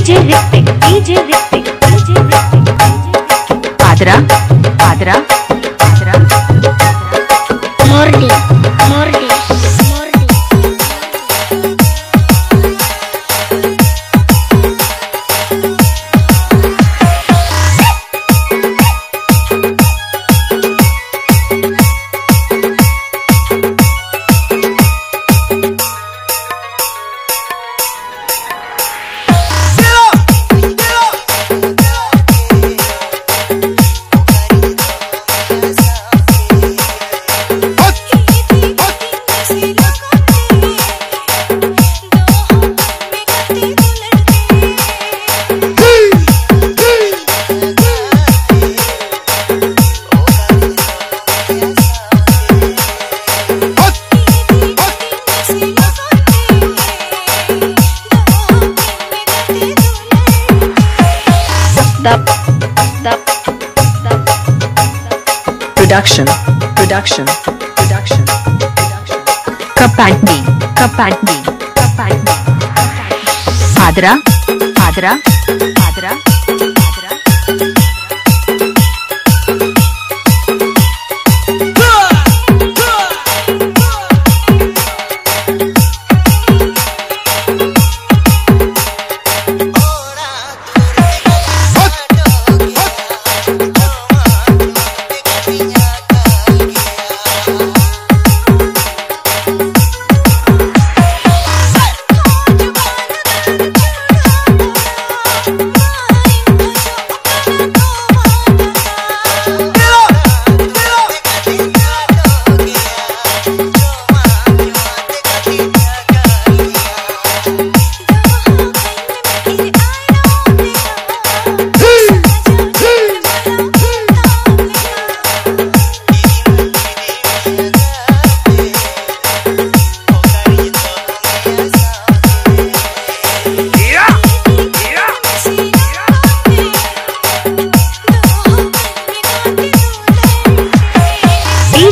DJ Ritwik, DJ Ritwik, दब दब दब production production production company company company आदरा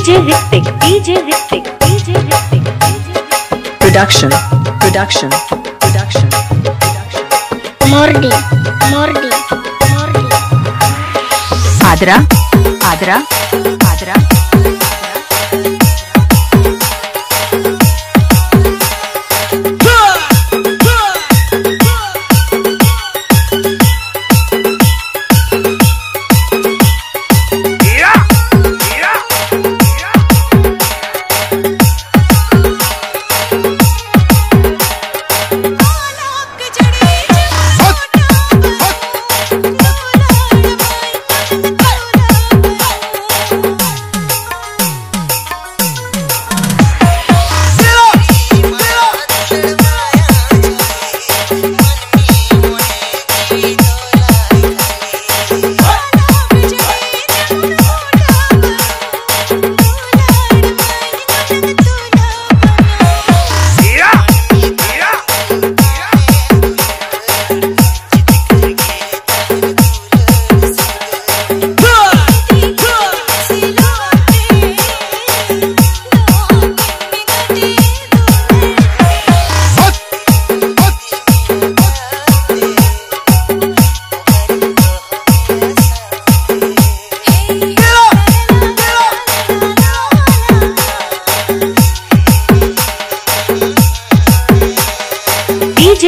DJ Ritwik, DJ Ritwik, DJ Ritwik, DJ Ritwik. Production production production मोरडी मोरडी मोरडी आदरा आदरा आदरा।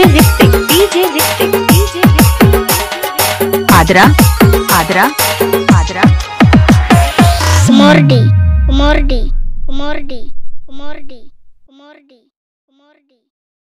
DJ Lipstick, DJ Lipstick, DJ Lipstick. Adra, Adra, Adra. Mordi, Mordi, Mordi, Mordi, Mordi, Mordi.